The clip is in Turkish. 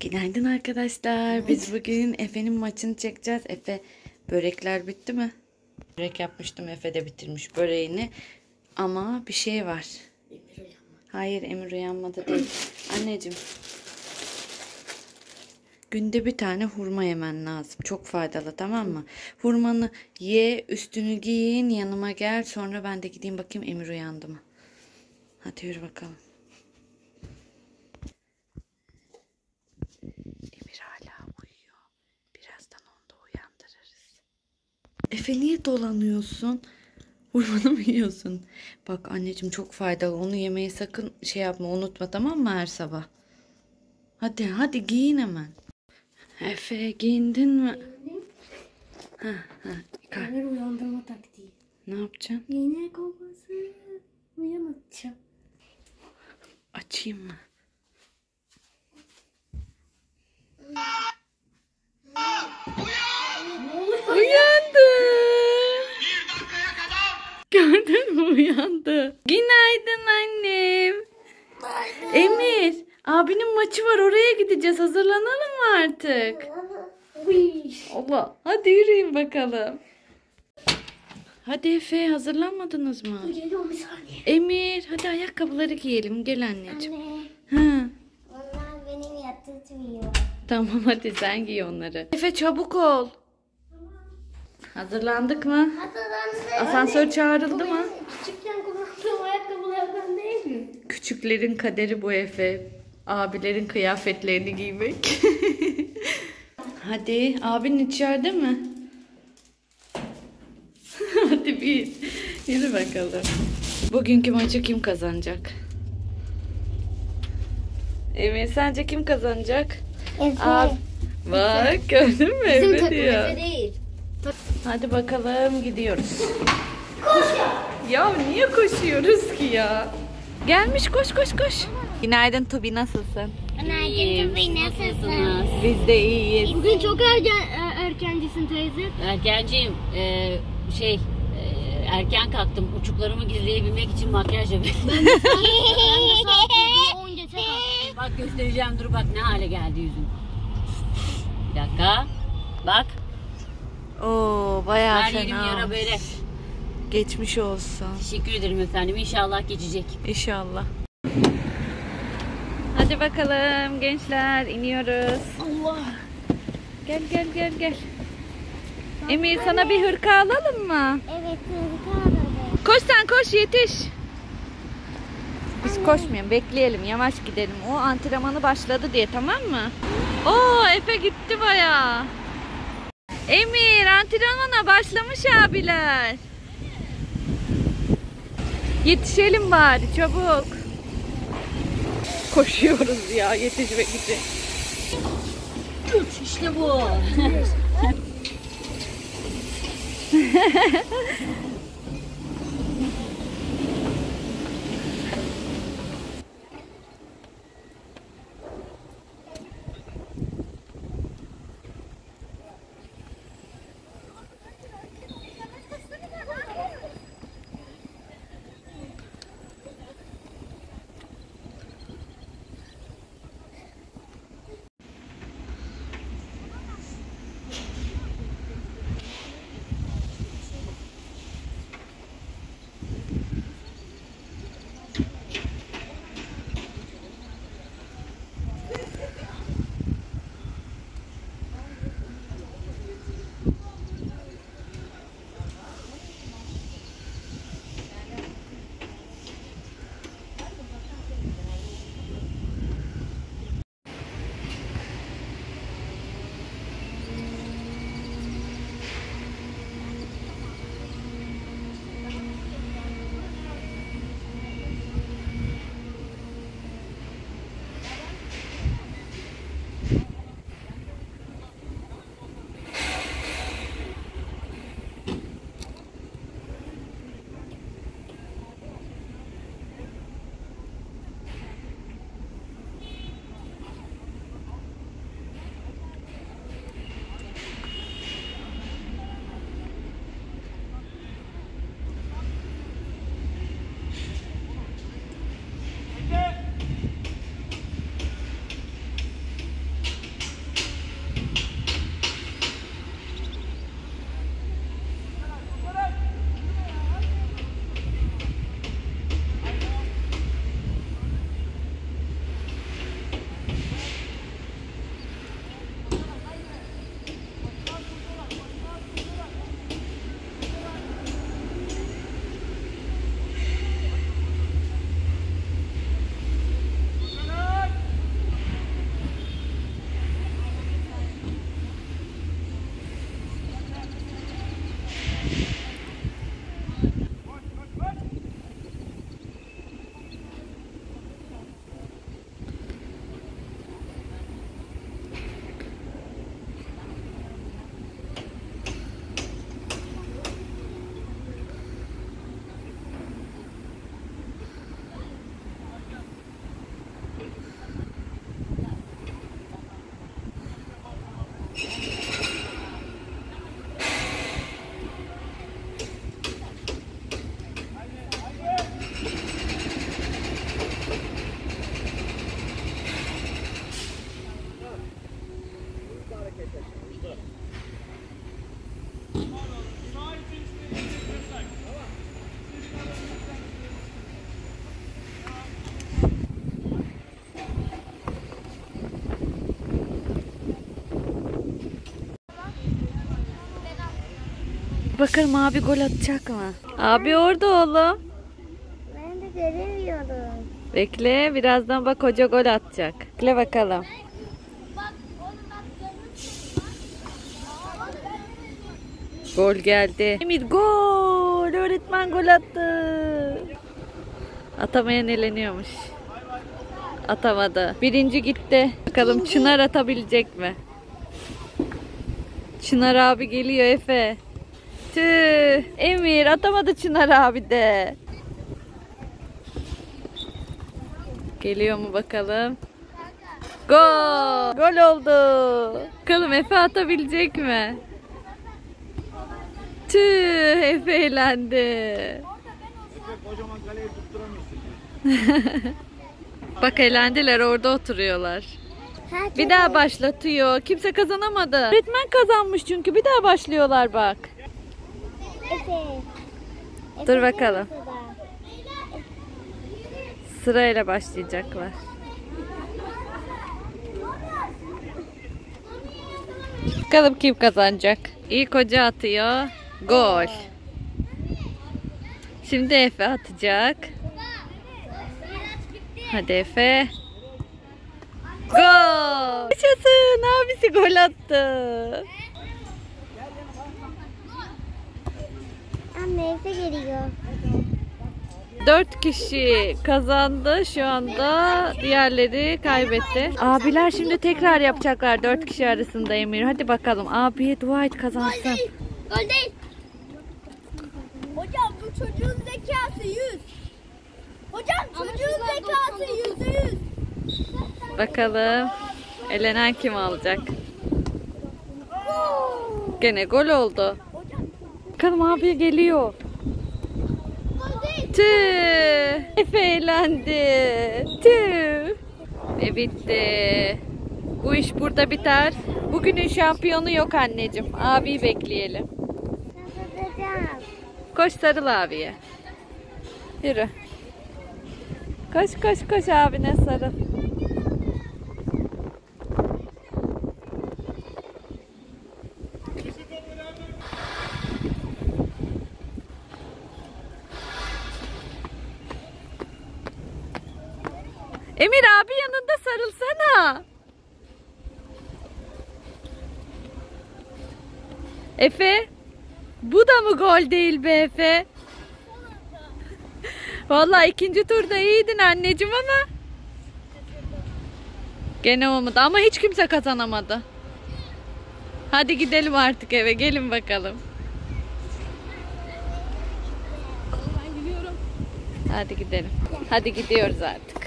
Günaydın arkadaşlar. Biz bugün Efe'nin maçını çekeceğiz. Efe börekler bitti mi? Börek yapmıştım. Efe de bitirmiş böreğini. Ama bir şey var. Hayır Emir uyanmadı değil. Anneciğim. Günde bir tane hurma yemen lazım. Çok faydalı tamam mı? Hurmanı ye, üstünü giyin, yanıma gel. Sonra ben de gideyim bakayım Emir uyandı mı? Hadi yürü bakalım. Emir hala uyuyor. Birazdan onu da uyandırırız. Efe niye dolanıyorsun? Hurmanı mı yiyorsun? Bak anneciğim çok faydalı. Onu yemeyi sakın şey yapma unutma tamam mı her sabah? Hadi hadi giyin hemen. Efe giyindin mi? Ha, ha. Uyandırma taktiği. Ne yapacaksın? Yine kovası uyanatacağım. Açayım mı? Uyandı. uyandı. Günaydın annem. Emir, abinin maçı var oraya gideceğiz. Hazırlanalım mı artık? Allah, hadi yürüyün bakalım. Hadi Efe, hazırlanmadınız mı? Geliyorum bir saniye. Emir, hadi ayakkabıları giyelim. Gel anneciğim. Anne. Ha. Onlar benim yatırtmıyor. Tamam hadi sen giy onları. Efe çabuk ol. Hazırlandık mı? Hatırlandı. Asansör çağrıldı mı? Küçükken kullandığım ayakkabılardan değil mi? Küçüklerin kaderi bu Efe. Abilerin kıyafetlerini giymek. hadi abin içeride mi? hadi bir yürü bakalım. Bugünkü maçı kim kazanacak? Emir sence kim kazanacak? Efe. Abi, bak gördün mü Bizim Efe diyor. Efe değil. Hadi bakalım gidiyoruz. Ya niye koşuyoruz ki ya? Gelmiş koş koş koş. Günaydın Tubi nasılsın? Günaydın Tubi nasılsın? Biz de iyiyiz. Bugün çok erken e, erkencisin teyze. Erkenciğim e, şey e, erken kalktım. Uçuklarımı gizleyebilmek için makyaj yapıyorum. Ben de saat 7'ye 10 geçe kalktım. bak göstereceğim dur bak ne hale geldi yüzüm. Bir dakika. Bak Oo bayağı her yerim fena. yara böyle. Geçmiş olsun. Teşekkür ederim efendim. İnşallah geçecek. İnşallah. Hadi bakalım gençler iniyoruz. Allah. Gel gel gel gel. Emir sana bir hırka alalım mı? Evet hırka Koş sen koş yetiş. Biz koşmayalım bekleyelim yavaş gidelim. O antrenmanı başladı diye tamam mı? Oo Efe gitti bayağı. Emir antrenmana başlamış abiler. Yetişelim bari çabuk. Koşuyoruz ya yetişmek için. İşte bu. Bakalım abi gol atacak mı? Abi orada oğlum. Ben de göremiyorum. Bekle birazdan bak hoca gol atacak. Bekle bakalım. Gol geldi. Emir gol. Öğretmen gol attı. Atamayan eleniyormuş. Atamadı. Birinci gitti. Bakalım Çınar atabilecek mi? Çınar abi geliyor Efe. Tüh. Emir atamadı Çınar abi de. Geliyor mu bakalım? Gol! Gol oldu. Bakalım Efe atabilecek mi? Tüh Efe eğlendi. Kocaman kaleyi tutturamıyorsun. Bak eğlendiler orada oturuyorlar. Herkes Bir daha başlatıyor. Kimse kazanamadı. Öğretmen kazanmış çünkü bir daha başlıyorlar bak. Efe. Dur bakalım. Sırayla başlayacaklar. Bakalım kim kazanacak. İlk hoca atıyor. Gol. Şimdi Efe atacak. Hadi Efe. Gol. Yaşasın. Abisi gol attı. Efe geliyor. Dört kişi kazandı şu anda. Diğerleri kaybetti. Abiler şimdi tekrar yapacaklar dört kişi arasında Emir. Hadi bakalım. Abiye dua et kazansın. Gol değil. Hocam bu çocuğun zekası 100. Hocam çocuğun zekası yüzde yüz. Bakalım. Elenen kim alacak? Gene gol oldu. Bakalım abiye geliyor. Tüh. Efe eğlendi. Tüh. Ve bitti. Bu iş burada biter. Bugünün şampiyonu yok anneciğim. Abiyi bekleyelim. Koş sarıl abiye. Yürü. Koş koş koş abine sarıl. Emir abi yanında sarılsana. Efe, bu da mı gol değil be Efe? Vallahi ikinci turda iyiydin anneciğim ama gene olmadı ama hiç kimse kazanamadı. Hadi gidelim artık eve gelin bakalım. Hadi gidelim. Hadi gidiyoruz artık.